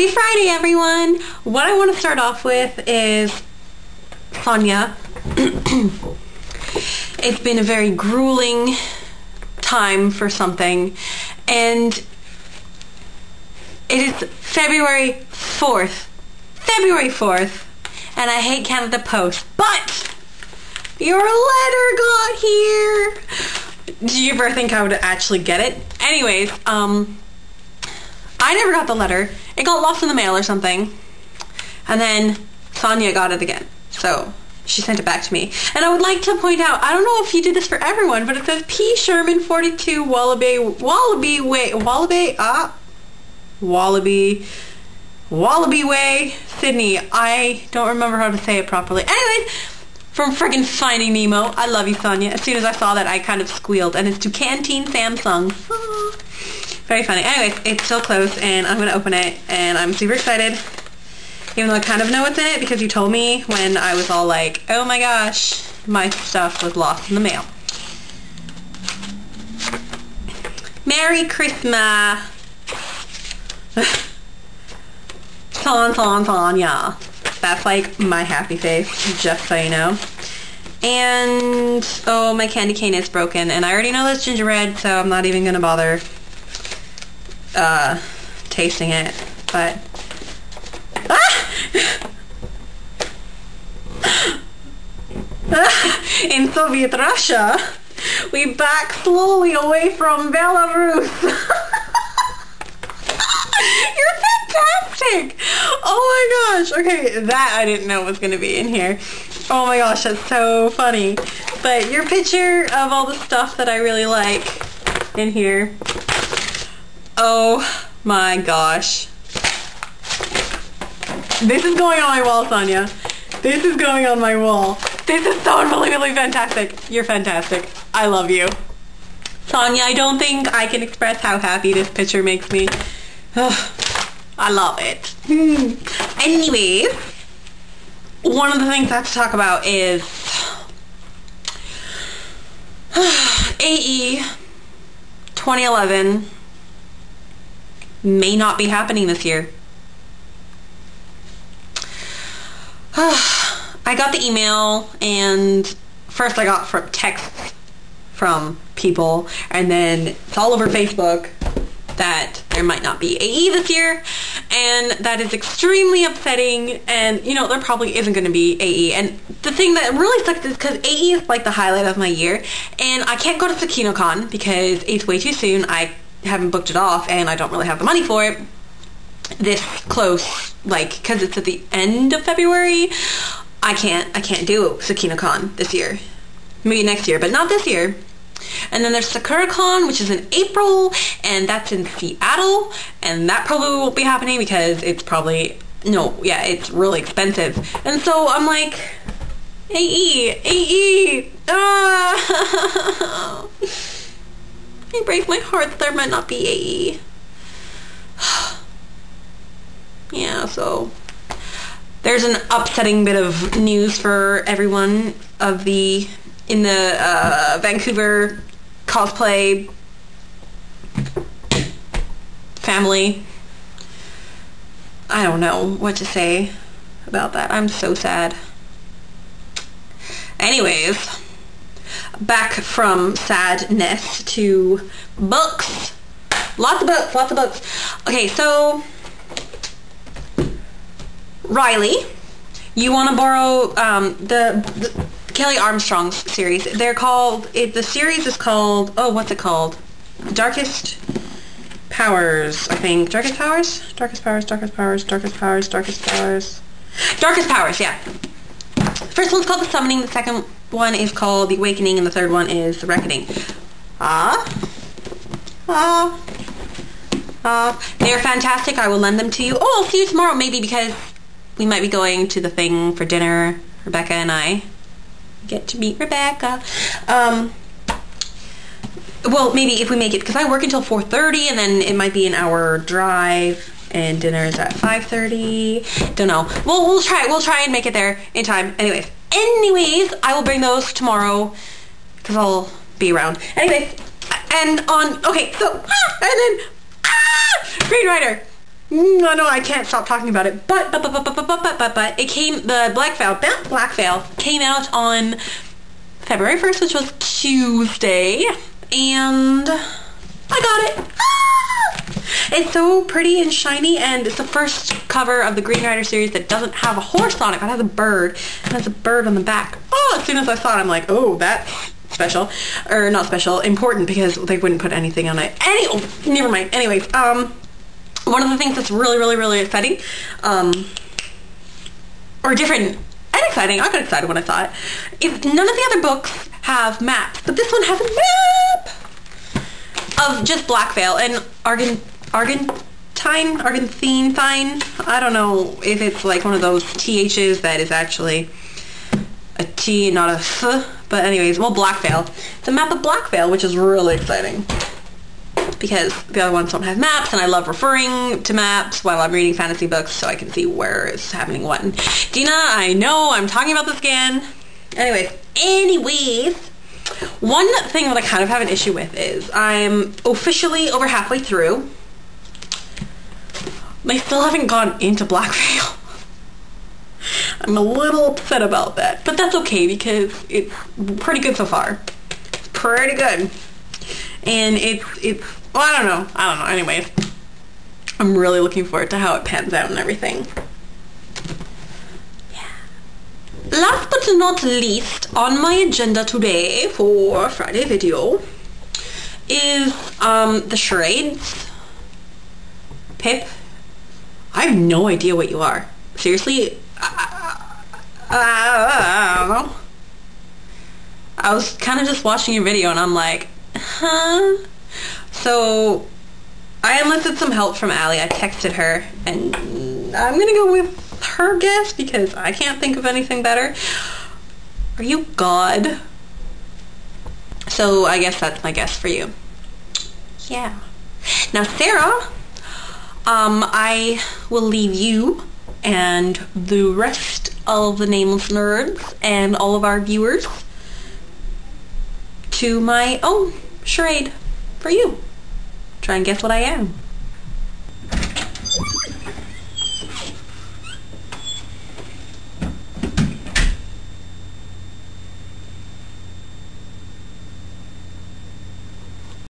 Happy Friday, everyone! What I want to start off with is Sonia. it's been a very grueling time for something, and it is February 4th. February 4th, and I hate Canada Post, but your letter got here! Do you ever think I would actually get it? Anyways, um, I never got the letter. It got lost in the mail or something. And then Sonia got it again. So she sent it back to me. And I would like to point out, I don't know if you did this for everyone, but it says P. Sherman 42 Wallaby, Wallaby Way, Wallaby, ah, Wallaby, Wallaby Way, Sydney. I don't remember how to say it properly. Anyways, from friggin' Finding Nemo. I love you, Sonia. As soon as I saw that, I kind of squealed. And it's to Kanteen Samsung. Very funny. Anyways, it's still closed, and I'm going to open it, and I'm super excited. Even though I kind of know what's in it, because you told me when I was all like, oh my gosh, my stuff was lost in the mail. Merry Christmas. Son, son, son, yeah. That's like my happy face, just so you know. And, oh, my candy cane is broken. And I already know that's gingerbread, so I'm not even to bother uh, tasting it. But, ah! In Soviet Russia, we back slowly away from Belarus. You're fantastic! Oh my gosh. Okay, that I didn't know was going to be in here. Oh my gosh, that's so funny. But your picture of all the stuff that I really like in here. Oh my gosh. This is going on my wall, Sonia. This is going on my wall. This is so unbelievably fantastic. You're fantastic. I love you. Sonia, I don't think I can express how happy this picture makes me. I love it. Hmm. Anyway, one of the things I have to talk about is AE 2011 may not be happening this year. I got the email and first I got from texts from people and then it's all over Facebook that there might not be AE this year and that is extremely upsetting and you know there probably isn't going to be AE and the thing that really sucks is because AE is like the highlight of my year and I can't go to SakinoCon because it's way too soon I haven't booked it off and I don't really have the money for it this close like because it's at the end of February I can't I can't do SakinoCon this year maybe next year but not this year and then there's SakuraCon, which is in April, and that's in Seattle, and that probably won't be happening because it's probably, no, yeah, it's really expensive. And so I'm like, AE, AE, ah! it breaks my heart that there might not be AE. yeah, so there's an upsetting bit of news for everyone of the in the uh, Vancouver cosplay family. I don't know what to say about that. I'm so sad. Anyways, back from sadness to books. Lots of books, lots of books. Okay, so Riley, you want to borrow um, the, the Kelley Armstrong's series. They're called, it, the series is called, oh, what's it called? Darkest Powers, I think. Darkest Powers? Darkest Powers, Darkest Powers, Darkest Powers, Darkest Powers. Darkest Powers, yeah. First one's called The Summoning, the second one is called The Awakening, and the third one is The Reckoning. Ah. Ah. Ah. They're fantastic. I will lend them to you. Oh, I'll see you tomorrow, maybe, because we might be going to the thing for dinner, Rebecca and I get to meet Rebecca. Um, well, maybe if we make it, because I work until 4.30 and then it might be an hour drive and dinner is at 5.30. Don't know. Well, we'll try, we'll try and make it there in time. Anyways, anyways, I will bring those tomorrow because I'll be around. Anyway, and on, okay, so, ah, and then, ah, Green Rider. I know I can't stop talking about it, but but but but but but but but, but it came the Blackveil Black Veil came out on February first, which was Tuesday, and I got it. Ah! It's so pretty and shiny, and it's the first cover of the Green Rider series that doesn't have a horse on it, but has a bird, and has a bird on the back. Oh, as soon as I saw it, I'm like, oh, that's special, or not special, important, because they wouldn't put anything on it. Any, oh, never mind. Anyways, um, one of the things that's really, really, really exciting, um, or different and exciting, I got excited when I saw it, is none of the other books have maps, but this one has a map of just Blackveil and Argent, Argenthyne, Argenthyne. I don't know if it's like one of those THs that is actually a T, and not a F, but anyways, well, Blackveil. It's a map of Blackveil, which is really exciting because the other ones don't have maps and I love referring to maps while I'm reading fantasy books so I can see where it's happening what. And Dina, I know I'm talking about this again. Anyways, anyways, one thing that I kind of have an issue with is I'm officially over halfway through. I still haven't gone into Black. I'm a little upset about that, but that's okay because it's pretty good so far. Pretty good. And it's, it's well, I don't know. I don't know. Anyways, I'm really looking forward to how it pans out and everything. Yeah. Last but not least on my agenda today for Friday video is um, the charades. Pip, I have no idea what you are. Seriously, I, don't know. I was kind of just watching your video and I'm like, huh? So I enlisted some help from Allie. I texted her and I'm gonna go with her guess because I can't think of anything better. Are you God? So I guess that's my guess for you. Yeah. Now Sarah, um, I will leave you and the rest of the Nameless Nerds and all of our viewers to my own charade for you. Try and guess what I am.